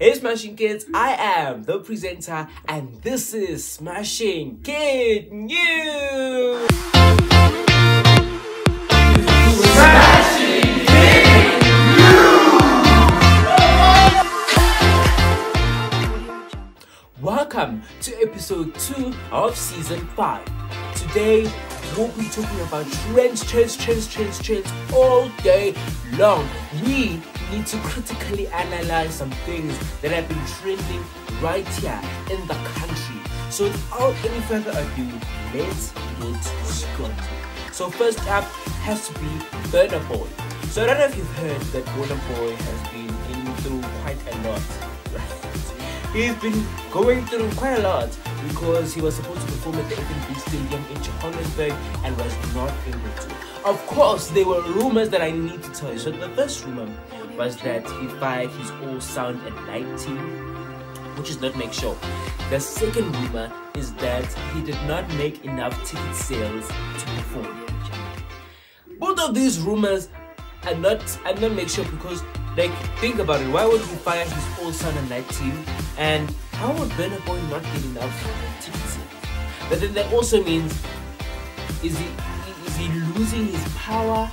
Hey Smashing Kids, I am the presenter and this is Smashing Kid News! Smashing Kid News! Welcome to episode 2 of season 5. Today we'll be talking about trends, trends, trends, trends, trends all day long. We need to critically analyze some things that have been trending right here in the country. So without any further ado, let's get started. So first up has to be Burna Boy. So I don't know if you've heard that Burna Boy has been in through quite a lot. He's been going through quite a lot because he was supposed to perform at the FNB Stadium in Johannesburg and was not able to. Of course, there were rumors that I need to tell you. So the first rumor was that he fired his all sound light team, which is not make sure. The second rumor is that he did not make enough ticket sales to perform. Both of these rumors are not are not make sure because like think about it, why would he fire his all sound light team? And how would Burna Boy not get enough ticket sales? But then that also means is he he losing his power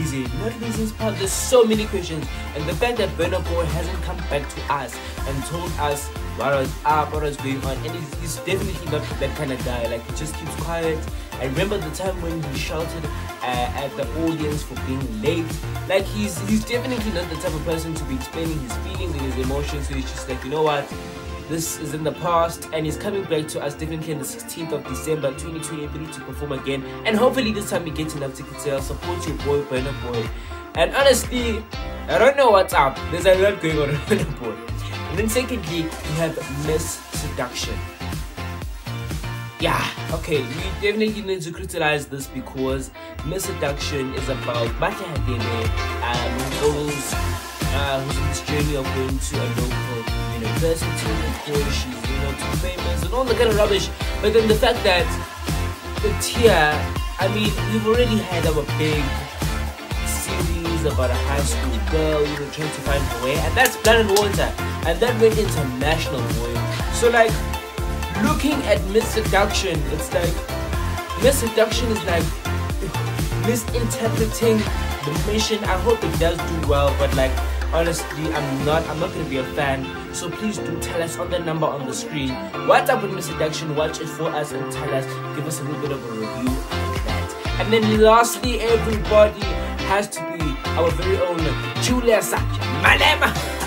is he not losing his power? There's so many questions. And the fact that Burna Boy hasn't come back to us and told us what was up, what was going on. And he's, he's definitely not that kind of guy. Like, he just keeps quiet. I remember the time when he shouted uh, at the audience for being late. Like, he's, he's definitely not the type of person to be explaining his feelings and his emotions. So he's just like, you know what? This is in the past and he's coming back to us definitely on the 16th of December 2023 to perform again. And hopefully this time we get enough ticket sales. Support your boy, Burna Boy. And honestly, I don't know what's up. There's a lot going on with the Boy. And then secondly, we have Miss Seduction. Yeah, okay, we definitely need to criticize this because Miss Seduction is about Batya Hadene, um, who goes, uh, who's in this journey of going to a local university because she's you know too famous and all the kind of rubbish. But then the fact that the tier, I mean, we've already had our big series about a high school girl, you know, trying to find her way, and that's and Water, and that went international, boy. So like, looking at Miss Seduction, it's like Miss Seduction is like misinterpreting the mission. I hope it does do well, but like honestly i'm not i'm not gonna be a fan so please do tell us on the number on the screen. What's up with miss seduction watch it for us and tell us give us a little bit of a review of that. And then lastly everybody has to be our very own julius malema.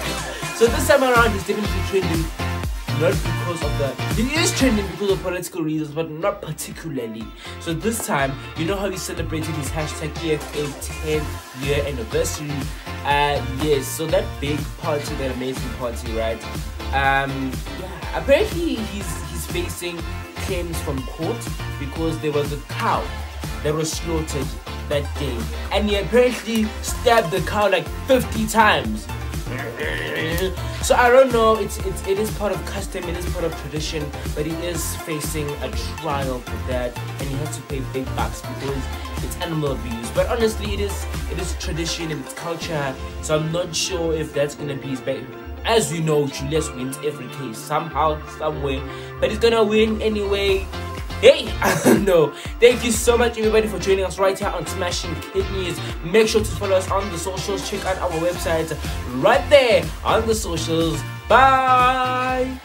So this time around he's definitely trending not because of the he is trending because of political reasons but not particularly. So this time you know how he celebrated his hashtag EFF 10 year anniversary uh yes so that big party that amazing party right? Um yeah apparently he's he's facing claims from court because there was a cow that was slaughtered that day. And he apparently stabbed the cow like 50 times so I don't know. It's it's it is part of custom. It is part of tradition. But he is facing a trial for that, and he has to pay big bucks because it's animal abuse. But honestly, it is it is tradition and it's culture. So I'm not sure if that's gonna be his. As you know, Julius wins every case somehow, somewhere. But he's gonna win anyway. Hey, no. Thank you so much, everybody, for joining us right here on Smashing Kid News. Make sure to follow us on the socials. Check out our website right there on the socials. Bye.